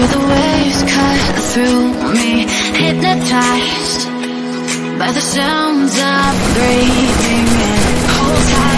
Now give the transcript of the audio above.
Feel the waves cut through me Hypnotized by the sounds of breathing in. Hold tight.